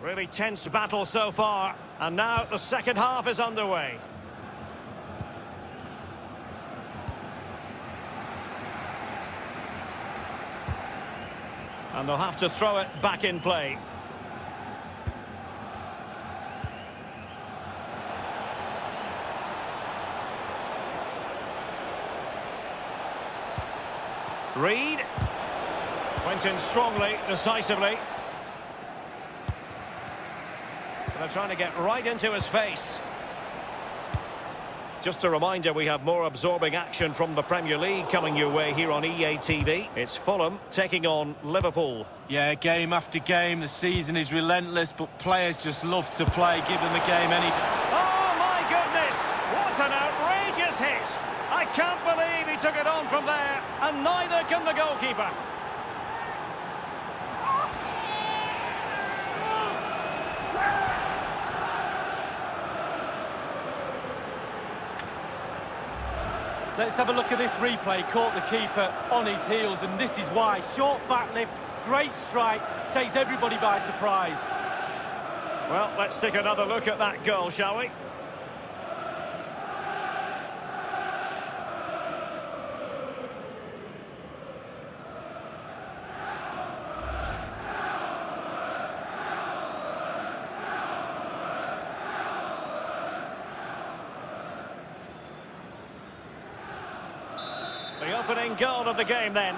Really tense battle so far. And now the second half is underway. And they'll have to throw it back in play. Reed. Went in strongly, decisively. They're trying to get right into his face. Just a reminder, we have more absorbing action from the Premier League coming your way here on EA TV. It's Fulham taking on Liverpool. Yeah, game after game, the season is relentless, but players just love to play, give them the game any... Oh, my goodness! What an outrageous hit! I can't believe he took it on from there, and neither can the goalkeeper. Let's have a look at this replay. Caught the keeper on his heels, and this is why. Short back lift, great strike, takes everybody by surprise. Well, let's take another look at that goal, shall we? The opening goal of the game then.